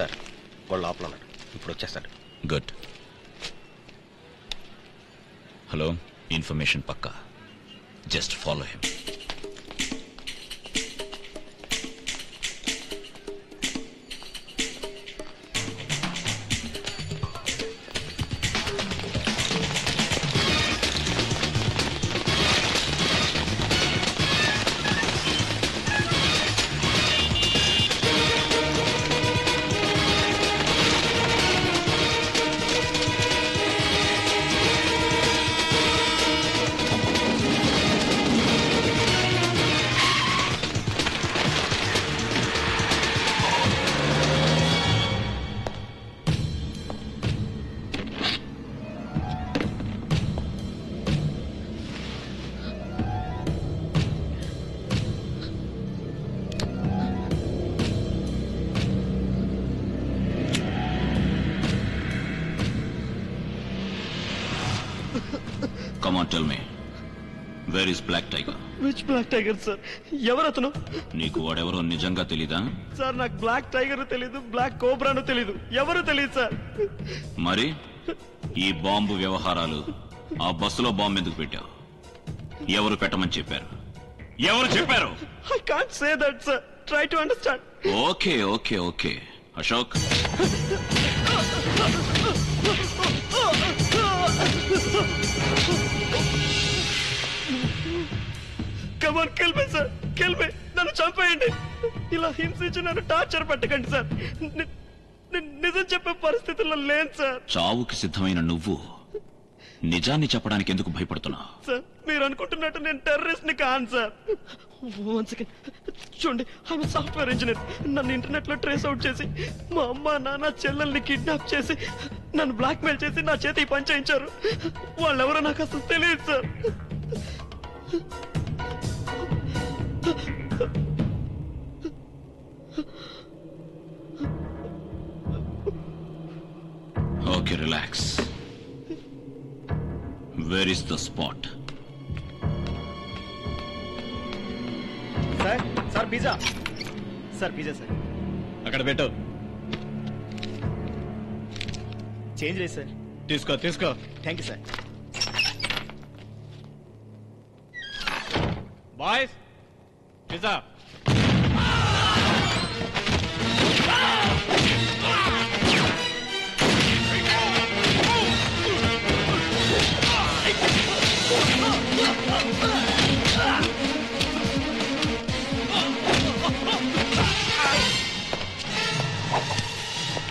Sir వాళ్ళు లోపల ఉన్నాడు. ఇప్పుడు వచ్చేస్తాడు. Good hello information Pakka. Just follow him tell me where is Black Tiger which Black Tiger sir ఎవరు అతను నీకు వాడెవరో నిజంగా తెలీదా? సార్ నాకు బ్లాక్ టైగర్ తెలీదు బ్లాక్ కోబ్రాను తెలీదు. ఎవరు తెలియదు సార్? మరి ఈ బాంబు వ్యవహారాలు ఆ బస్సులో బాంబు ఎందుకు పెట్టావు? ఎవరు పెట్టమని చెప్పారు? ఎవరు చెప్పారు? I can't say that sir try to understand okay okay okay. Ashok. Come on kill me sir? Kill me నన్ను చంపేయండి. ఇలా హింసించి నన్ను టార్చర్ పెట్టకండి సార్. నిజం చెప్పే పరిస్థితుల్లో లేను సార్. చావుకి సిద్ధమైన నువ్వు నిజాన్ని చెప్పడానికి ఎందుకు భయపడుతున్నావు? సార్ మీరు అనుకుంటున్నట్టు నేను టెర్రరిస్ట్ని కాను సార్. వన్ సెకండ్ చూడండి ఆమె సాఫ్ట్వేర్ ఇంజనీర్ నన్ను ఇంటర్నెట్లో ట్రేస్ అవుట్ చేసి మా అమ్మ నాన్న చెల్లెల్ని కిడ్నాప్ చేసి నన్ను బ్లాక్ మెయిల్ చేసి నా చేతి పని చేయించారు. వాళ్ళెవరో నాకు అసలు తెలియదు sir. Okay relax where is the spot sir sir pizza sir pizza sir అక్కడ పెట్టు చేంజ్ లేదు సార్ తీసుకో తీసుకో thank you sir boys pizza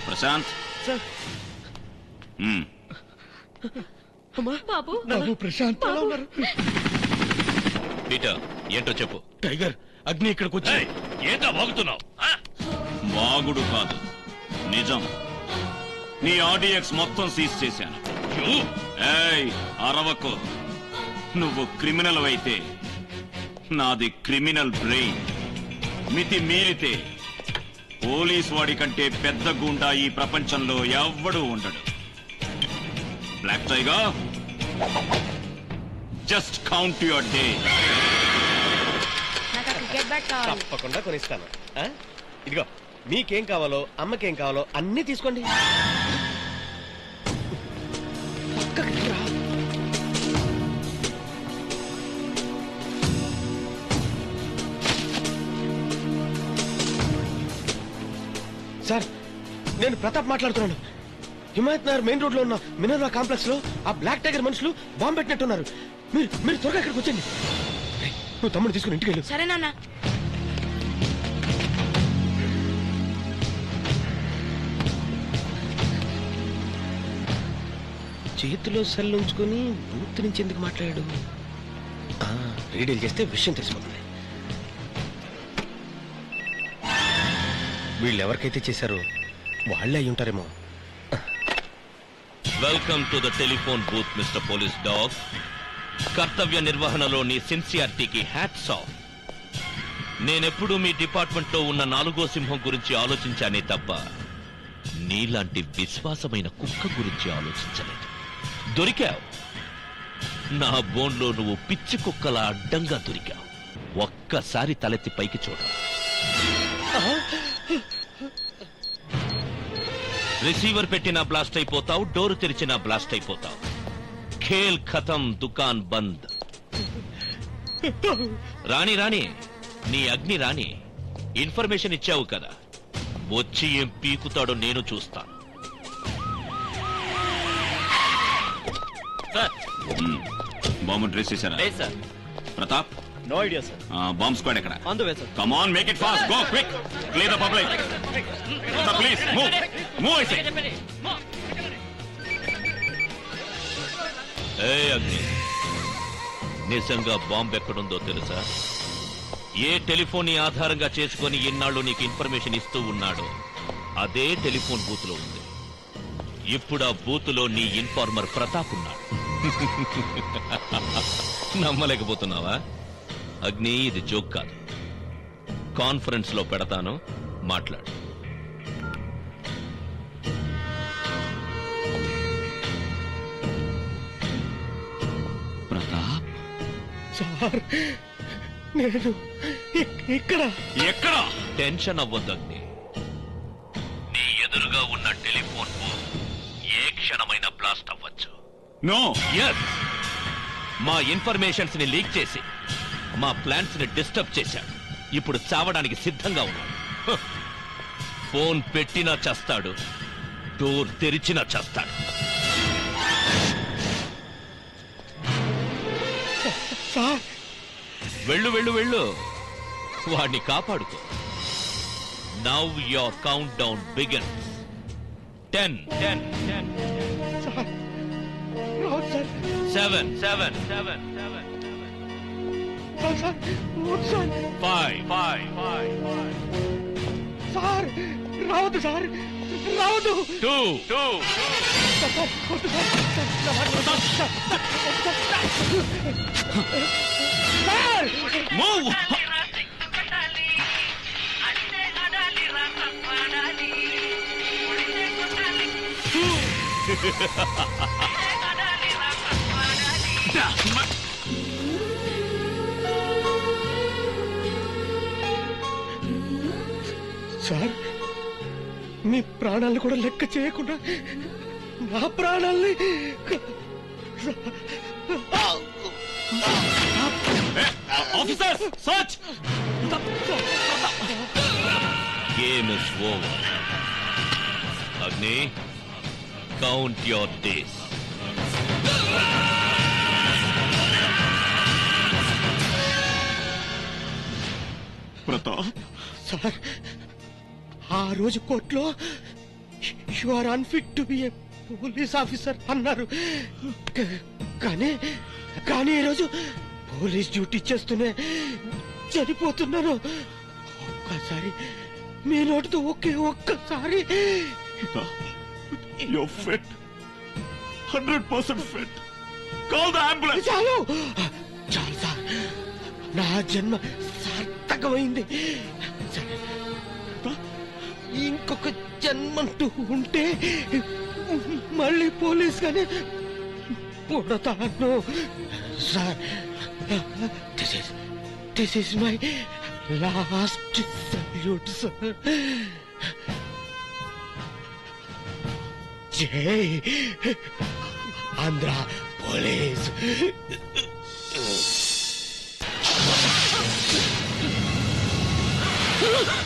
Prashanth. Sir. Hmm. అమ్మా. బాబు. బాబు ప్రశాంత్ ఎలా ఉన్నారు? పీటర్ ఏంటో చెప్పు. టైగర్ అగ్ని ఇక్కడికి వచ్చి ఏంటో బాగుతున్నావు బాగుడు కాదు. నిజం. నీ ఆడియక్స్ మొత్తం సీజ్ చేశాను. ఏయ్ అరవకు. నువ్వు క్రిమినల్ అయితే నాది క్రిమినల్ బ్రెయిన్. మితి మీరితే పోలీస్ వాడి కంటే పెద్ద గుండా ఈ ప్రపంచంలో ఎవ్వడూ ఉండడు. Black Tiger just count your day నాకు కావాలి తప్పకుండా కొనిస్తాను. ఆ? ఇదిగో మీకేం కావాలో అమ్మకేం కావాలో అన్నీ తీసుకోండి. సార్ నేను ప్రతాప్ మాట్లాడుతున్నాను. హిమాయత్ నగర్ మెయిన్ రోడ్లో ఉన్న మినర్వా కాంప్లెక్స్లో ఆ బ్లాక్ టైగర్ మనుషులు బాంబు పెట్టినట్టున్నారు. మీరు మీరు త్వరగా ఇక్కడికి వచ్చండి నువ్వు తమ్ముడు తీసుకుని ఇంటికి వెళ్ళు. సరే నాన్న. చేతిలో సెల్ ఉంచుకొని బూత్ నుంచి ఎందుకు మాట్లాడాడు? ఆ, రీడీల్ చేస్తే విషయం తెలిసిపోతుంది. వీళ్ళు ఎవరికైతే చేశారో వాళ్ళే అయి ఉంటారేమో. Welcome to the telephone booth mister police dog కర్తవ్య నిర్వహణలో నీ సిన్సియారిటీకి హ్యాట్స్ ఆఫ్ నేనెప్పుడూ మీ డిపార్ట్మెంట్లో ఉన్న నాలుగో సింహం గురించి ఆలోచించానే తప్ప నీలాంటి విశ్వాసమైన కుక్క గురించి ఆలోచించలేదు. దొరికావు. నా బోన్లో నువ్వు పిచ్చి కుక్కల అడ్డంగా దొరికావు. ఒక్కసారి తలెత్తి పైకి చూడ. రిసీవర్ పెట్టినా బ్లాస్ట్ అయిపోతావు డోర్ తెరిచినా బ్లాస్ట్ అయిపోతావు. ఖేల్ ఖతం దుకాన్ బంద్ రాణి రాణి నీ అగ్ని రాణి ఇన్ఫర్మేషన్ ఇచ్చావు కదా వచ్చి ఏం పీకుతాడో నేను చూస్తాను సార్ బాంబు ట్రేస్ చేశారా? లేదు sir Pratap? No idea sir bomb squad ఎక్కడ? On the way sir come on make it fast go quick clear the public please move move I say ఏ అగ్ని? నిజంగా బాంబు ఎక్కడుందో తెలుసా? ఏ టెలిఫోన్ ఆధారంగా చేసుకొని ఇన్నాళ్ళు నీకు ఇన్ఫర్మేషన్ ఇస్తూ ఉన్నాడో అదే టెలిఫోన్ బూత్లో ఉంది. ఇప్పుడు ఆ బూత్లో నీ ఇన్ఫార్మర్ ప్రతాప్ ఉన్నాడు. నమ్మలేకపోతున్నావా? అగ్ని ఇది జోక్ కాదు. కాన్ఫరెన్స్లో పెడతాను మాట్లాడు. సార్ నేను ఇక్- ఇక్కడ. ఎక్కడ? టెన్షన్ అవ్వద్దు అగ్ని నీ ఎదురుగా ఉన్న టెలిఫోన్ బూత్ ఏ క్షణమైన బ్లాస్ట్ అవ్వచ్చు. నో. ఎస్ మా ఇన్ఫర్మేషన్స్ని లీక్ చేసి మా ప్లాన్స్ని డిస్టర్బ్ చేశాడు. ఇప్పుడు చావడానికి సిద్ధంగా ఉన్నాడు. ఫోన్ పెట్టినా చేస్తాడు డోర్ తెరిచినా చేస్తాడు. సార్ వెళ్ళు వెళ్ళు వెళ్ళు. వాడిని కాపాడుకో. Now your countdown begin ten ten seven seven seven seven five five five sir రావద్దు సార్ రావద్దు. టూ టూ వద్దు సార్. సార్, సార్, సార్ మీ ప్రాణాలను కూడా లెక్క చేయకుండా నా ప్రాణాల్ని officer search game is over Agni count your days Pratap sir ఆ రోజు కోర్టులో you are unfit to be a police officer అన్నారు క- కానీ కానీ ఈరోజు పోలీస్ డ్యూటీ చేస్తూనే చనిపోతున్నాను ఒక్కసారి మీ నోటితో ఒకే ఒక్కసారి You're fit. 100% fit. Call the ambulance. చాలు చాలు సార్ నా జన్మ సార్థకమైంది సరే. ఇంకొక జన్మంటూ ఉంటే మళ్ళీ పోలీస్ గానే పుడతాను sir This is, this is my last salute, sir. Jay, Andhra Police. Ugh!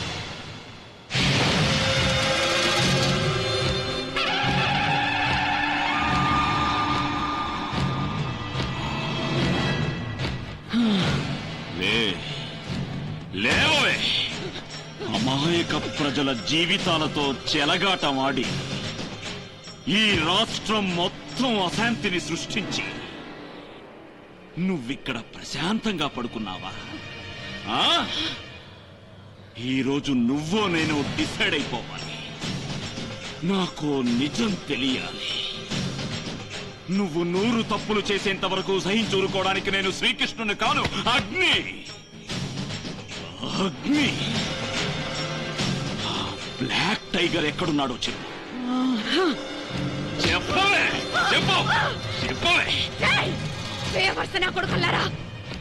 ప్రజల జీవితాలతో చెలగాటమాడి ఈ రాష్ట్రం మొత్తం అశాంతిని సృష్టించి నువ్విక్కడ ప్రశాంతంగా పడుకున్నావా? ఈరోజు నువ్వో నేను డిసైడ్ అయిపోవాలి. నాకు నిజం తెలియాలి. నువ్వు నూరు తప్పులు చేసేంత వరకు సహించూరుకోవడానికి నేను శ్రీకృష్ణుని కాను. అగ్ని! అగ్ని! బ్లాక్ టైగర్ ఎక్కడున్నాడో చెప్పు. చెప్పవే చెప్పు చెప్పవే. పేవర్సన కొడుకులారా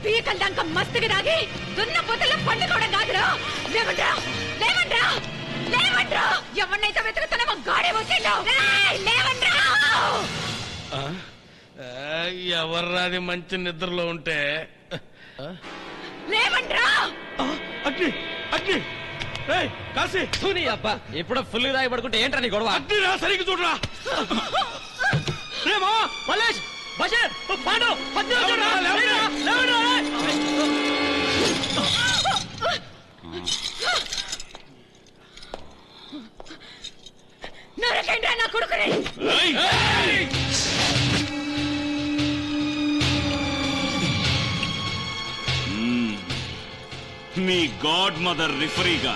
పీకల దాకా మస్తుగా దాగి దున్న పొత్తుల పండుకోవడం కాదురా. లేవండ్రా లేవండ్రా లేవండ్రా ఎవరినైతే వెతుకుతున్నామో గాడే వచ్చిండు లేవండ్రా ఎవర్రాది మంచి నిద్రలో ఉంటే లేవండ్రా అగ్ని అగ్ని. ఏయ్, కాశీ. తూని అబ్బా ఎప్పుడో ఫుల్ రాయి పడుకుంటే ఏంట్రా నీ గొడవ? అగ్ని రా సరిగ్గా చూడరా. రేమా మల్లేష్ బషీర్ పాండు పత్తి రేయ్. నరకండ్రా నా కొడుకుని. మీ గాడ్ మదర్ రిఫరీగా.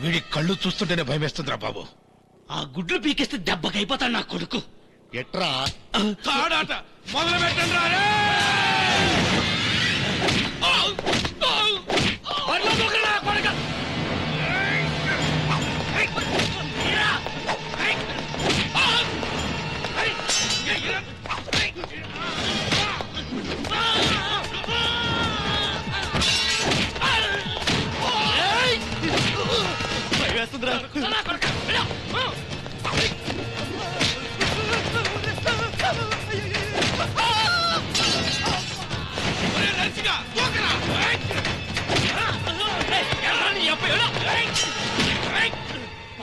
వీడి కళ్ళు చూస్తుంటేనే భయమేస్తుందిరా బాబు. ఆ గుడ్లు పీకేస్తే దెబ్బకైపోతాడు నా కొడుకు. ఎట్రా? తాడాట మొదలు పెట్టండి రా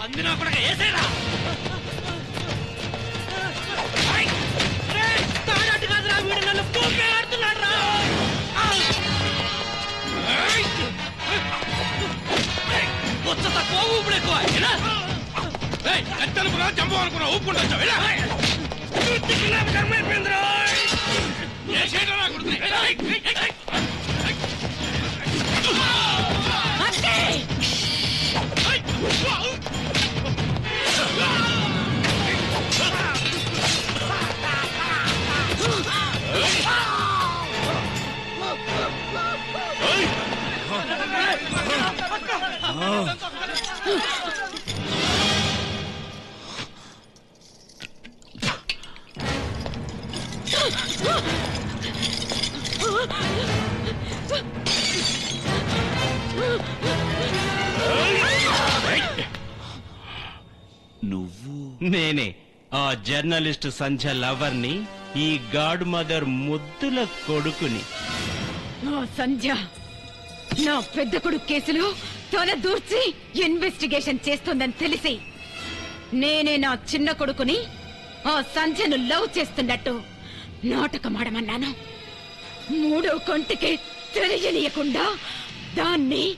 ఎత్తనుకున్నా కూడా వేసేరా ఊపుకుంటా వచ్చావు, ఇలా. ఉత్తికున్నా కర్మైపోయిందిరా. ఏ చేయడం నా నువ్వు? నేనే. ఆ జర్నలిస్ట్ సంధ్య లవర్ని ఈ గాడ్ మదర్ ముద్దుల కొడుకుని. నా సంధ్య నా పెద్ద కొడుకు కేసులో తల దూర్చి ఇన్వెస్టిగేషన్ చేస్తుందని తెలిసి నేనే నా చిన్న కొడుకుని ఆ సంధ్యను లవ్ చేస్తున్నట్టు నాటకమాడమన్నాను మూడో కొంటికి తెలియనీయకుండా దాన్ని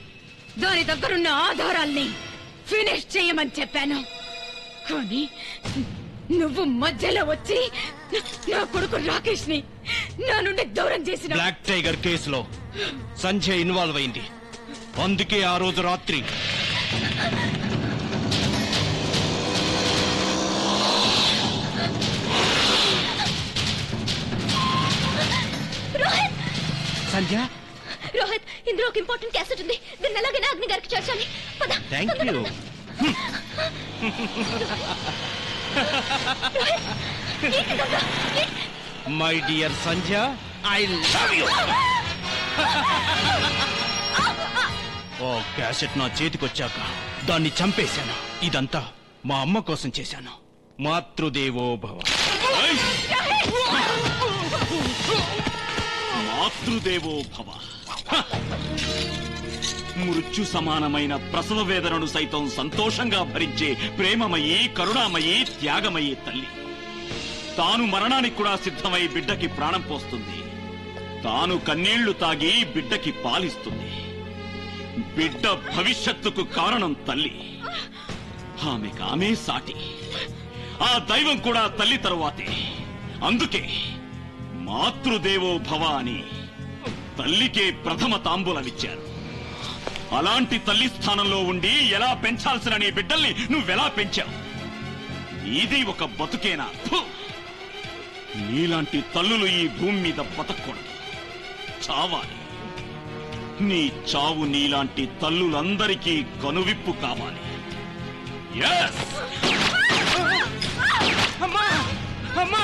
దాని దగ్గరున్న ఆధారాల్ని ఫినిష్ చేయమని చెప్పాను. కానీ నువ్వు మధ్యలో వచ్చి నా కొడుకు రాకేష్ని నా నుండి దూరం చేసిన బ్లాక్ టైగర్ కేసులో సంధ్య ఇన్వాల్వ్ అయింది. అందుకే ఆ రోజు రాత్రి. రోహిత్! సంధ్య? రోహిత్ ఇందులో ఒక ఇంపార్టెంట్ క్యాసెట్ ఉంది దీన్ని ఎలాగైనా అగ్ని గారికి చేర్చాలి thank you my dear Sandhya I love you oh cassette నా చేతికొచ్చాక దాన్ని చంపేశాను. ఇదంతా మా అమ్మ కోసం చేశాను. మాతృదేవో భవ మాతృదేవో భవ! మృత్యు సమానమైన ప్రసవ వేదనను సైతం సంతోషంగా భరించే ప్రేమమయీ కరుణామయీ త్యాగమయీ తల్లి. తాను మరణానికి కూడా సిద్ధమై బిడ్డకి ప్రాణం పోస్తుంది. తాను కన్నీళ్ళు తాగి బిడ్డకి పాలిస్తుంది. బిడ్డ భవిష్యత్తుకు కారణం తల్లి. ఆమెకు ఆమె సాటి. ఆ దైవం కూడా తల్లి తరువాతే. అందుకే మాతృదేవో భవ అని తల్లికే ప్రథమ తాంబూలమిచ్చారు. అలాంటి తల్లి స్థానంలో ఉండి ఎలా పెంచాల్సిన నీ బిడ్డల్ని నువ్వెలా పెంచావు? ఇది ఒక బతుకేనా! నీలాంటి తల్లులు ఈ భూమి మీద బతకూడదు. చావాలి. నీ చావు నీలాంటి తల్లులందరికీ కనువిప్పు కావాలి! అమ్మా! అమ్మా!